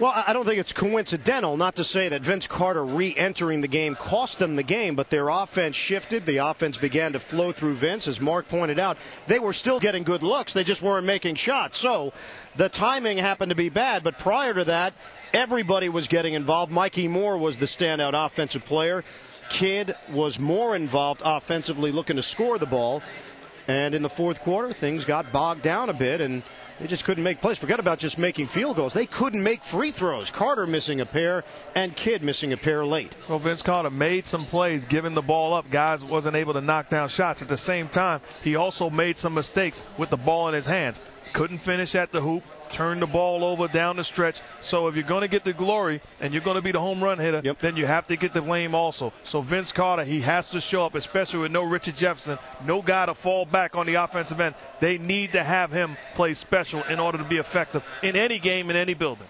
Well, I don't think it's coincidental, not to say that Vince Carter re entering the game cost them the game, but their offense shifted. The offense began to flow through Vince. As Mark pointed out, they were still getting good looks, they just weren't making shots. So the timing happened to be bad, but prior to that, everybody was getting involved. Mikki Moore was the standout offensive player. Kidd was more involved offensively, looking to score the ball. And in the fourth quarter, things got bogged down a bit, and they just couldn't make plays. Forget about just making field goals. They couldn't make free throws. Carter missing a pair and Kidd missing a pair late. Well, Vince Carter made some plays, giving the ball up. Guys wasn't able to knock down shots. At the same time, he also made some mistakes with the ball in his hands. Couldn't finish at the hoop turn the ball over down the stretch. So if you're going to get the glory and you're going to be the home run hitter, yep. then you have to get the blame also. So Vince Carter, he has to show up, especially with no Richard Jefferson, no guy to fall back on the offensive end. They need to have him play special in order to be effective in any game in any building.